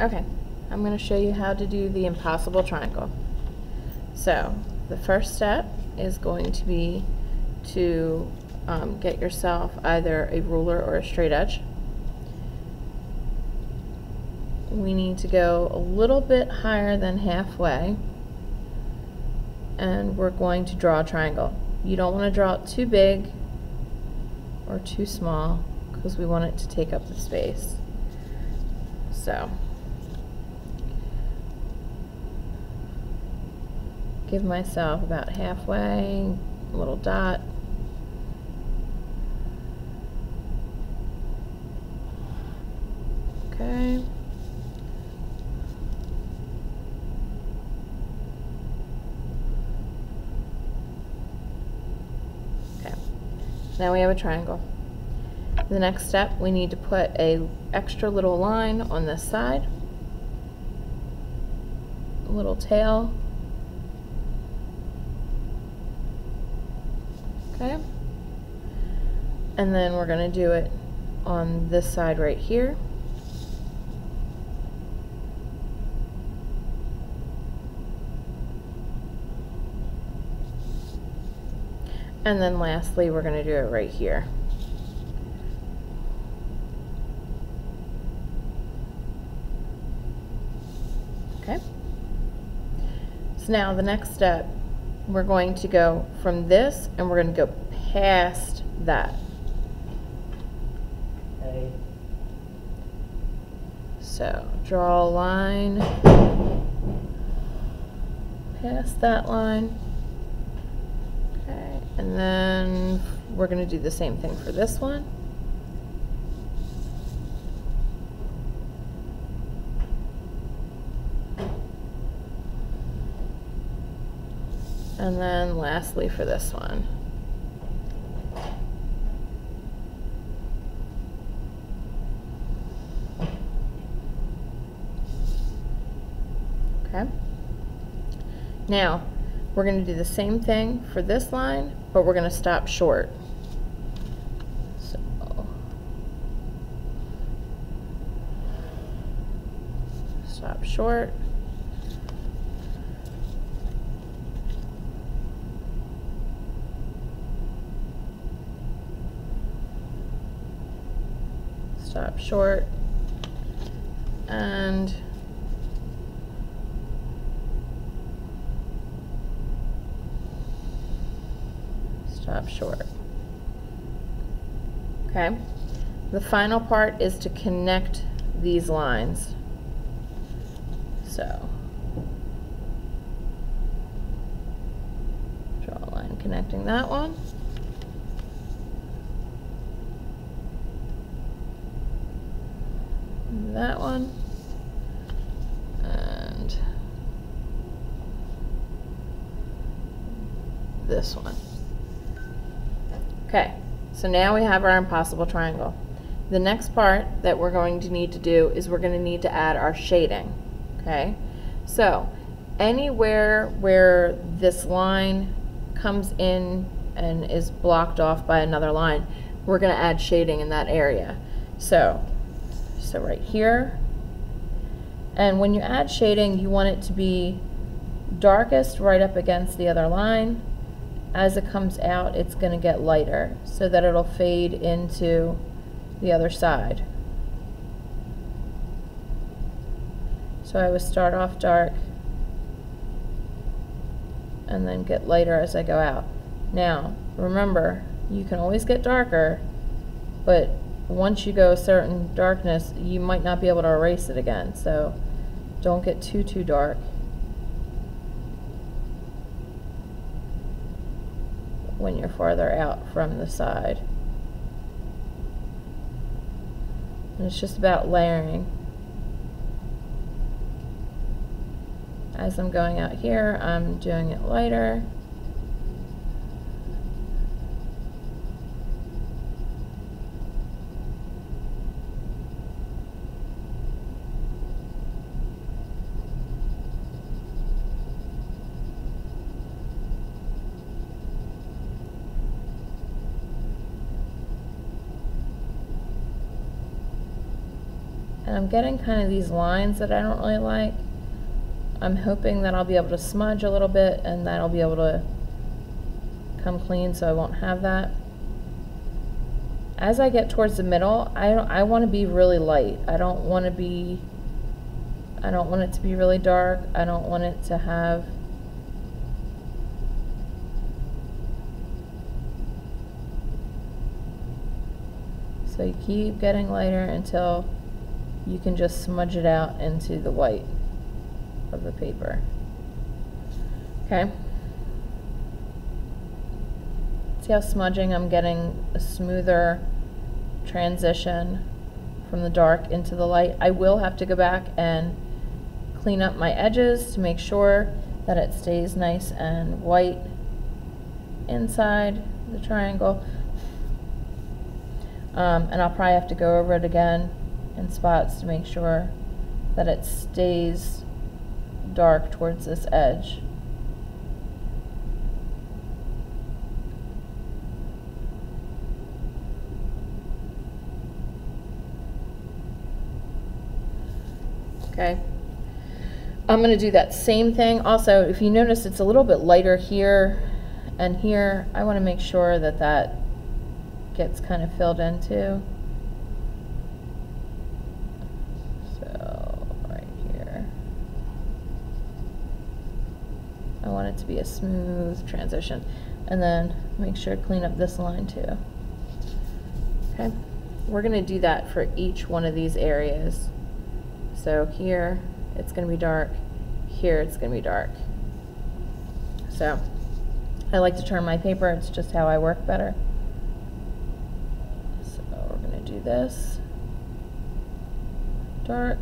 Okay, I'm going to show you how to do the impossible triangle. So, the first step is going to be to um, get yourself either a ruler or a straight edge. We need to go a little bit higher than halfway and we're going to draw a triangle. You don't want to draw it too big or too small because we want it to take up the space. So, give myself about halfway, a little dot. Okay. Okay. Now we have a triangle. The next step, we need to put a extra little line on this side. A little tail. Okay. And then we're going to do it on this side right here. And then lastly, we're going to do it right here. Okay. So now the next step, we're going to go from this and we're going to go past that. So draw a line past that line. Okay, and then we're going to do the same thing for this one. And then lastly for this one. Okay. Now, we're going to do the same thing for this line, but we're going to stop short. So, stop short. Stop short. And stop short. Okay. The final part is to connect these lines. So, draw a line connecting that one. That one. And this one. Okay, so now we have our impossible triangle. The next part that we're going to need to do is we're going to need to add our shading. Okay, so anywhere where this line comes in and is blocked off by another line, we're going to add shading in that area. So, so right here, and when you add shading, you want it to be darkest right up against the other line as it comes out, it's going to get lighter so that it'll fade into the other side. So I would start off dark and then get lighter as I go out. Now, remember, you can always get darker, but once you go a certain darkness, you might not be able to erase it again. So don't get too, too dark. When you're farther out from the side. And it's just about layering. As I'm going out here, I'm doing it lighter. And I'm getting kind of these lines that I don't really like. I'm hoping that I'll be able to smudge a little bit and that I'll be able to come clean so I won't have that. As I get towards the middle, I, I want to be really light. I don't want to be, I don't want it to be really dark. I don't want it to have So you keep getting lighter until you can just smudge it out into the white of the paper. Okay. See how smudging I'm getting a smoother transition from the dark into the light. I will have to go back and clean up my edges to make sure that it stays nice and white inside the triangle. Um, and I'll probably have to go over it again in spots to make sure that it stays dark towards this edge. Okay. I'm going to do that same thing. Also, if you notice, it's a little bit lighter here and here. I want to make sure that that gets kind of filled into. So, right here. It to be a smooth transition. And then make sure to clean up this line too. Okay, we're going to do that for each one of these areas. So here, it's going to be dark. Here, it's going to be dark. So, I like to turn my paper. It's just how I work better So we're gonna do this. Dark.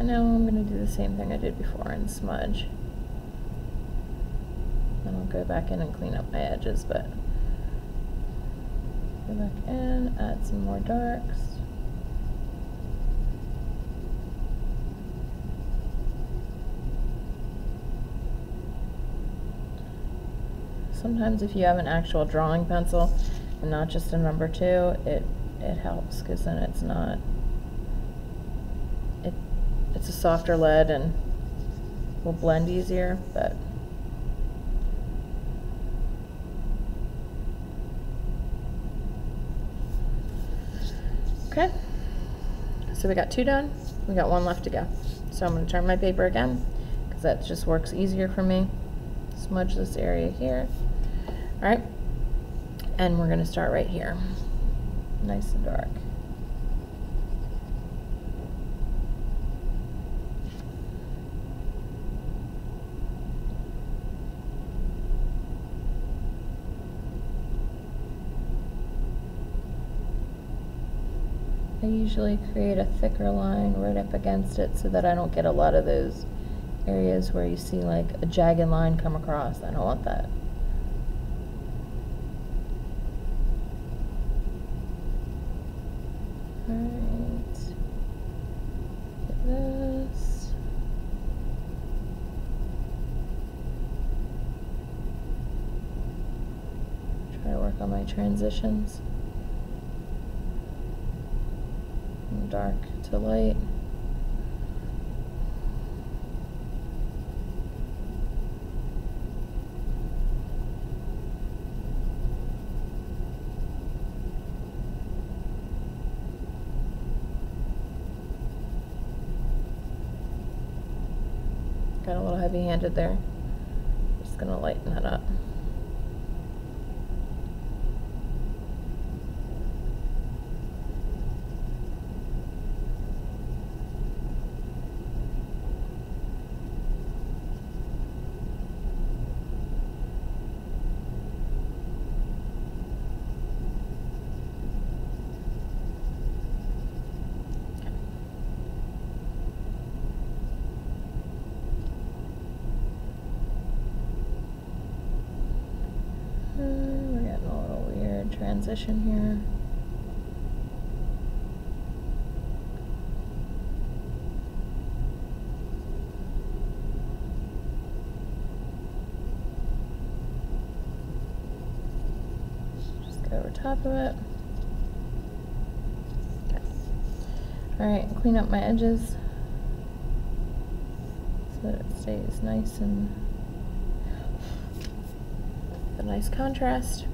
And now I'm going to do the same thing I did before and smudge. Then I'll go back in and clean up my edges, but go back in, add some more darks. Sometimes if you have an actual drawing pencil and not just a number two, it, it helps because then it's not a softer lead and will blend easier, but Okay, so we got two done. We got one left to go. So I'm going to turn my paper again because that just works easier for me. Smudge this area here. All right, and we're going to start right here. Nice and dark. I usually create a thicker line right up against it so that I don't get a lot of those areas where you see like a jagged line come across. I don't want that. Alright. Get this. on my transitions. From dark to light. Got a little heavy handed there. Just gonna lighten that up. Uh, We're getting a little weird transition here. Just go over top of it. Okay. Alright, clean up my edges so that it stays nice and a nice contrast.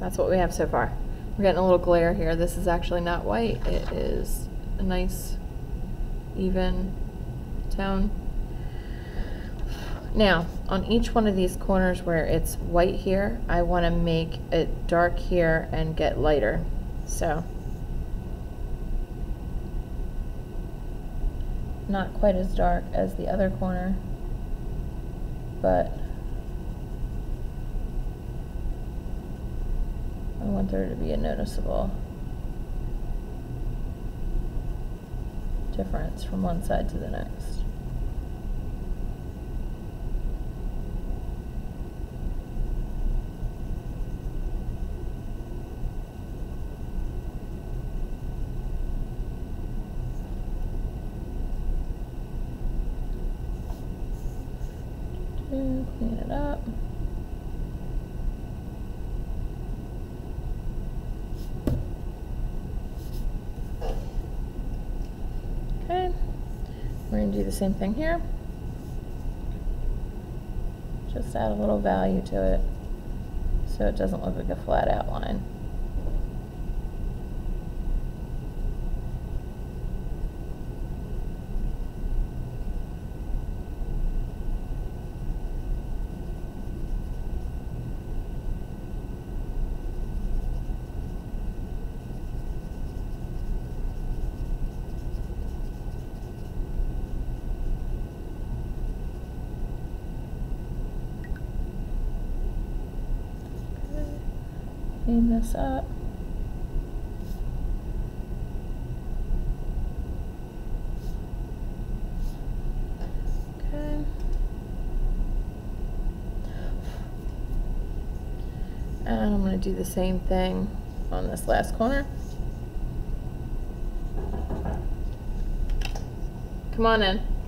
That's what we have so far. We're getting a little glare here. This is actually not white. It is a nice, even tone. Now, on each one of these corners where it's white here, I want to make it dark here and get lighter. So, not quite as dark as the other corner, but I want there to be a noticeable difference from one side to the next. Clean it up. Okay, we're gonna do the same thing here. Just add a little value to it so it doesn't look like a flat outline. Okay. Clean this up. Okay. And I'm gonna do the same thing on this last corner. Come on in.